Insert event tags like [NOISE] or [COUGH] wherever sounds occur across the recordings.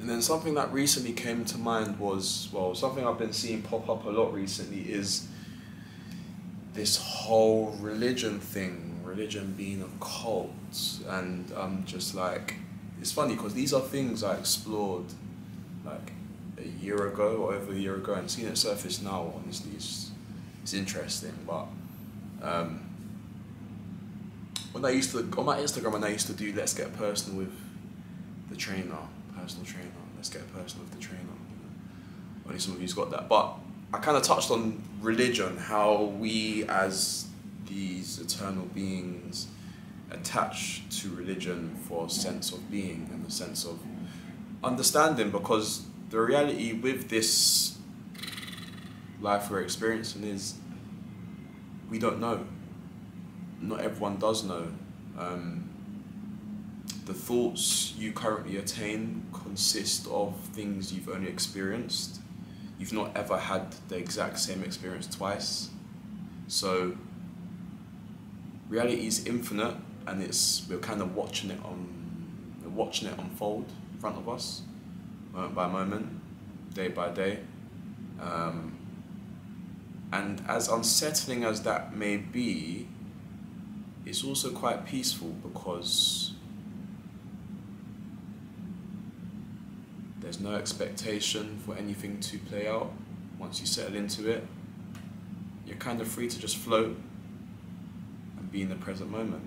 And then something that recently came to mind was well, something I've been seeing pop up a lot recently is this whole religion thing, religion being a cult, and um, just like it's funny because these are things I explored like a year ago or over a year ago, and seeing it surface now, honestly, is it's interesting. But um, when I used to on my Instagram, when I used to do let's get personal with the trainer, personal trainer, let's get a personal with the trainer. Only some of you's got that, but I kind of touched on religion, how we as these eternal beings attach to religion for a sense of being and a sense of understanding because the reality with this life we're experiencing is we don't know. Not everyone does know. Um, the thoughts you currently attain consist of things you've only experienced. You've not ever had the exact same experience twice. So reality is infinite and it's we're kind of watching it on watching it unfold in front of us moment by moment, day by day. Um, and as unsettling as that may be, it's also quite peaceful because no expectation for anything to play out once you settle into it. You're kind of free to just float and be in the present moment.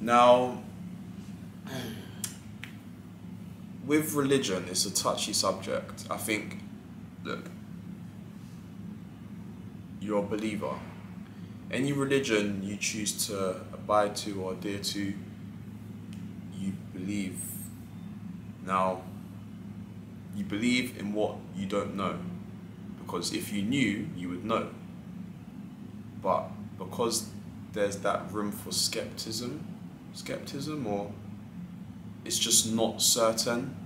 Now, [CLEARS THROAT] with religion, it's a touchy subject. I think, look, you're a believer. Any religion you choose to abide to or adhere to, you believe. Now, you believe in what you don't know. Because if you knew, you would know. But because there's that room for skepticism, skepticism, or it's just not certain,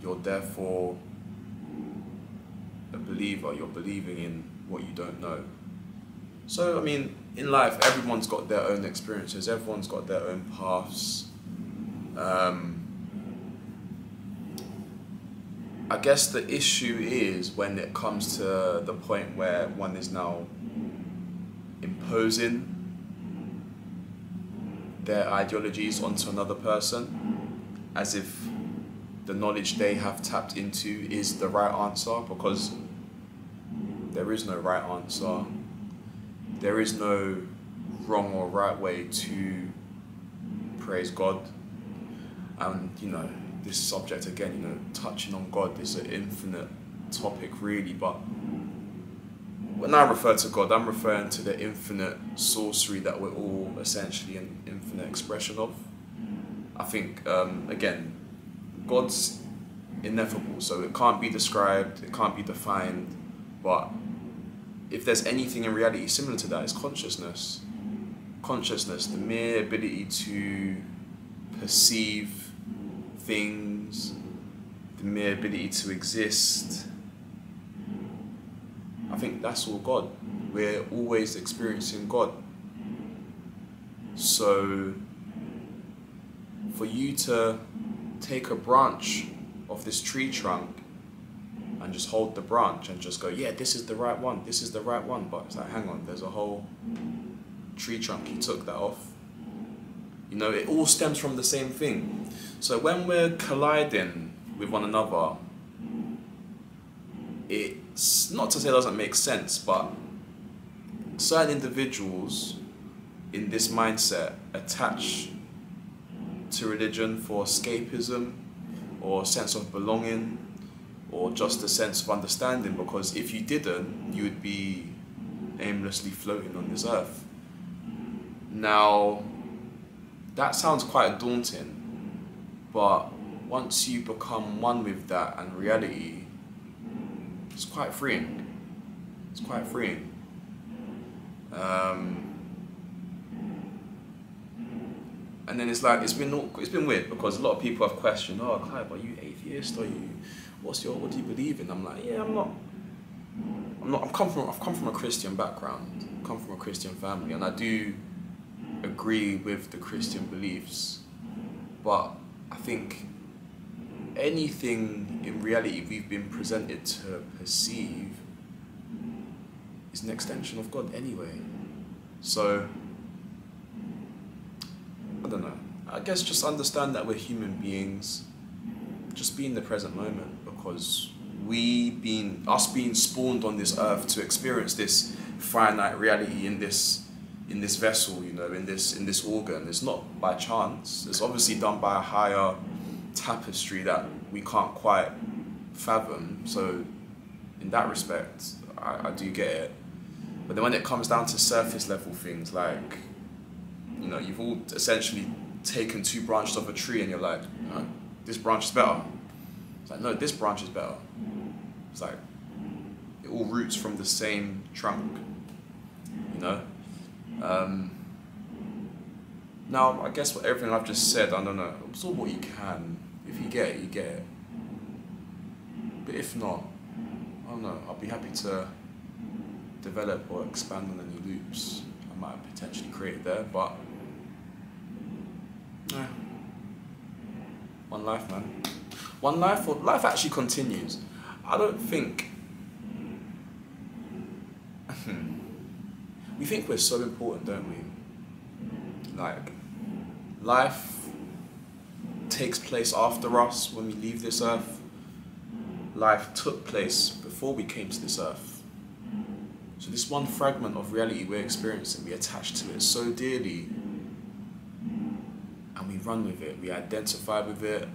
you're therefore a believer, you're believing in what you don't know. So, I mean, in life, everyone's got their own experiences, everyone's got their own paths. Um, I guess the issue is when it comes to the point where one is now imposing their ideologies onto another person as if the knowledge they have tapped into is the right answer because there is no right answer. There is no wrong or right way to praise God. And, you know, this subject again, you know, touching on God is an infinite topic, really. But when I refer to God, I'm referring to the infinite sorcery that we're all essentially an infinite expression of. I think, um, again, God's ineffable, so it can't be described, it can't be defined, but if there's anything in reality similar to that, it's consciousness. Consciousness, the mere ability to perceive things, the mere ability to exist. I think that's all God. We're always experiencing God. So, for you to take a branch of this tree trunk and just hold the branch and just go, yeah, this is the right one, this is the right one. But it's like, hang on, there's a whole tree trunk, you took that off. You know, it all stems from the same thing. So when we're colliding with one another, it's not to say it doesn't make sense, but certain individuals in this mindset attach to religion for escapism or sense of belonging or just a sense of understanding because if you didn't, you would be aimlessly floating on this earth. Now, that sounds quite daunting, but once you become one with that and reality, it's quite freeing. It's quite freeing. Um, and then it's like it's been it's been weird because a lot of people have questioned, oh Clive, are you atheist? Are you what's your what do you believe in? I'm like, yeah, I'm not I'm not I've come from I've come from a Christian background, come from a Christian family and I do agree with the Christian beliefs. But I think anything in reality we've been presented to perceive is an extension of God anyway. So, I don't know. I guess just understand that we're human beings. Just be in the present moment because we being us being spawned on this earth to experience this finite reality in this in this vessel, you know, in this in this organ. It's not by chance. It's obviously done by a higher tapestry that we can't quite fathom. So, in that respect, I, I do get it. But then when it comes down to surface level things like, you know, you've all essentially taken two branches of a tree and you're like, oh, this branch is better. It's like, no, this branch is better. It's like, it all roots from the same trunk, you know? Um, now, I guess what everything I've just said, I don't know, absorb what you can. If you get it, you get it. But if not, I don't know, I'll be happy to develop or expand on any loops I might have potentially created there, but yeah. One life, man. One life, or life actually continues. I don't think. We think we're so important, don't we? Like, life takes place after us when we leave this earth. Life took place before we came to this earth. So, this one fragment of reality we're experiencing, we attach to it so dearly and we run with it, we identify with it.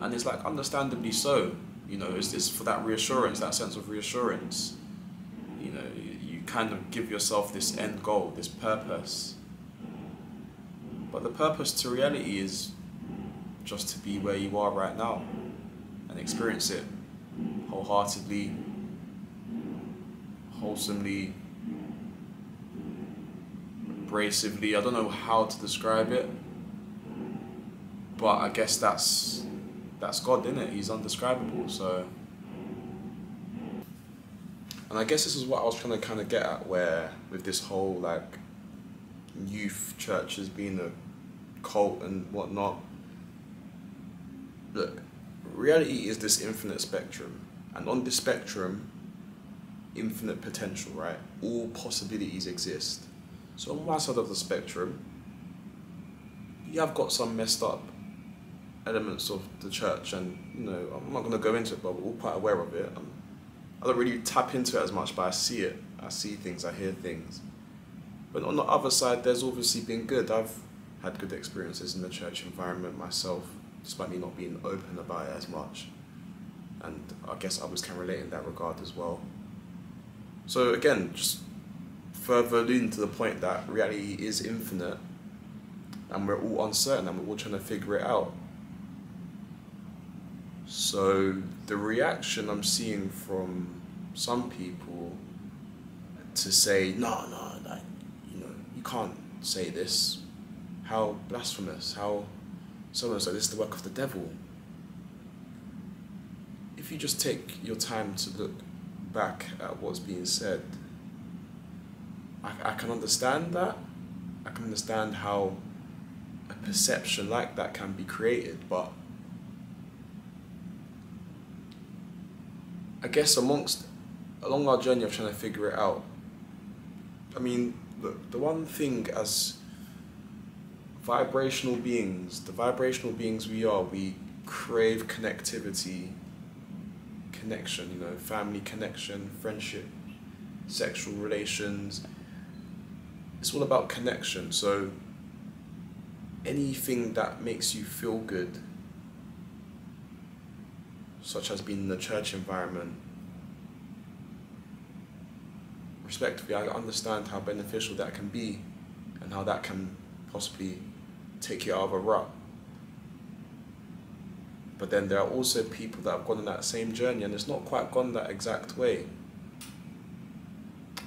And it's like, understandably so. You know, it's this for that reassurance, that sense of reassurance. You know, kind of give yourself this end goal, this purpose. But the purpose to reality is just to be where you are right now and experience it wholeheartedly, wholesomely, abrasively. I don't know how to describe it, but I guess that's that's God, isn't it? He's undescribable. So, and I guess this is what I was trying to kind of get at, where with this whole like youth churches being a cult and whatnot. Look, reality is this infinite spectrum, and on this spectrum, infinite potential, right? All possibilities exist. So on one side of the spectrum, you have got some messed up elements of the church, and you know I'm not going to go into it, but we're all quite aware of it. Um, I don't really tap into it as much, but I see it. I see things. I hear things. But on the other side, there's obviously been good. I've had good experiences in the church environment myself, despite me not being open about it as much. And I guess others can relate in that regard as well. So again, just further alluding to the point that reality is infinite and we're all uncertain and we're all trying to figure it out. So the reaction I'm seeing from some people to say, no, no, like, you know, you can't say this. How blasphemous, how so and so, this is the work of the devil. If you just take your time to look back at what's being said, I, I can understand that. I can understand how a perception like that can be created, but guess amongst along our journey of trying to figure it out, I mean, the, the one thing as vibrational beings, the vibrational beings we are, we crave connectivity, connection, you know, family connection, friendship, sexual relations, it's all about connection. So anything that makes you feel good, such as being in the church environment, respectively, I understand how beneficial that can be and how that can possibly take you out of a rut. But then there are also people that have gone on that same journey and it's not quite gone that exact way.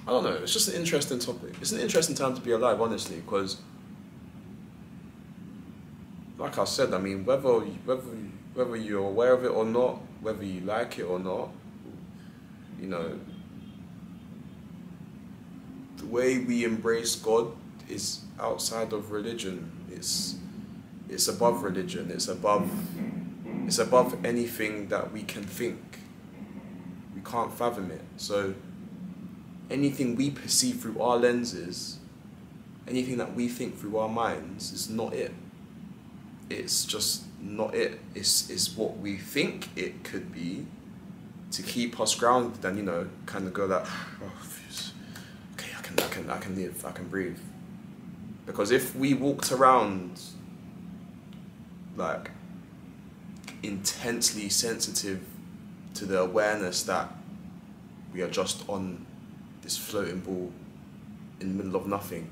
I don't know. It's just an interesting topic. It's an interesting time to be alive, honestly, because, like I said, I mean, whether whether whether you're aware of it or not, whether you like it or not, you know, the way we embrace God is outside of religion. It's it's above religion. It's above. It's above anything that we can think. We can't fathom it. So. Anything we perceive through our lenses, anything that we think through our minds, is not it. It's just not it. It's it's what we think it could be, to keep us grounded and you know kind of go that. Oh, okay, I can I can I can live. I can breathe. Because if we walked around like intensely sensitive to the awareness that we are just on this floating ball in the middle of nothing,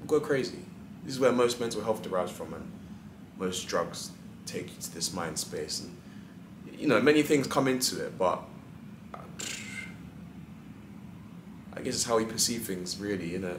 we'll go crazy. This is where most mental health derives from, and most drugs take you to this mind space. And you know, many things come into it, but uh, I guess it's how we perceive things, really, innit?